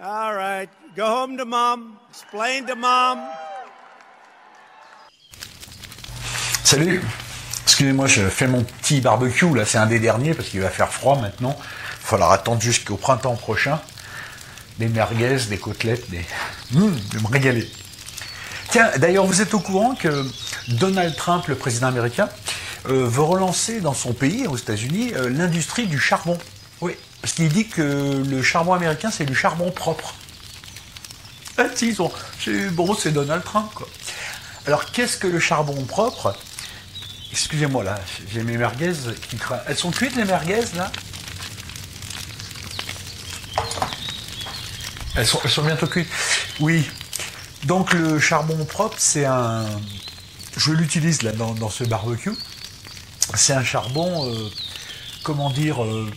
All right. Go home to mom. Explain to mom. Salut Excusez-moi, je fais mon petit barbecue, là c'est un des derniers parce qu'il va faire froid maintenant. Il va falloir attendre jusqu'au printemps prochain. Des merguez, des côtelettes, des... Mmh, je vais me régaler. Tiens, d'ailleurs, vous êtes au courant que Donald Trump, le président américain, euh, veut relancer dans son pays, aux États-Unis, euh, l'industrie du charbon. Oui, parce qu'il dit que le charbon américain, c'est du charbon propre. Ah si, ils c'est- Bon, c'est Donald Trump, quoi. Alors, qu'est-ce que le charbon propre? Excusez-moi, là, j'ai mes merguez qui crament. Elles sont cuites, les merguez, là? Elles sont, elles sont bientôt cuites. Oui. Donc, le charbon propre, c'est un... Je l'utilise, là, dans, dans ce barbecue. C'est un charbon, euh, comment dire, euh,